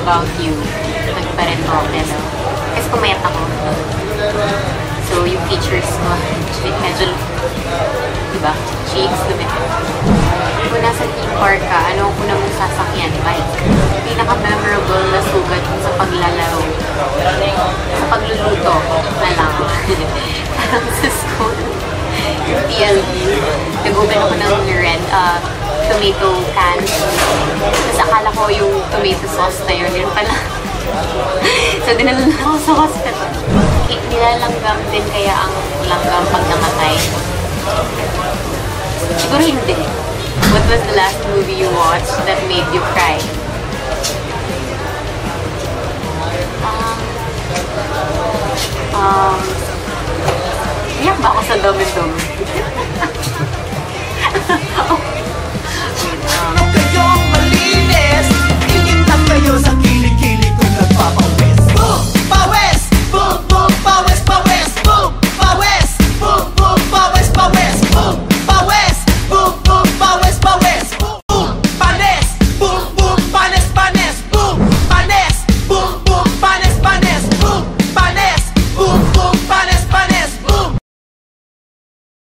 about you, nagpa-red office. Kasi pumayat ako. So, yung features ko, medyo, diba, cheeks, lumipit. Kung nasa theme park ka, ano ko na mong sasakyan, bike. Pinaka-memorable na sugat mo sa paglalaro. Sa pagluluto na lang. Parang sa school. Yung PLD. Nag-open ako ng red uh, ah, tomato cans. Ko yung tomato sauce na yun. Yun pala. so, dinala na ako sa hospital. Nilalanggam din kaya ang langgam pag namatay. Siguro hindi. What was the last movie you watched that made you cry? Um, um, iyak ba ako sa Dumber?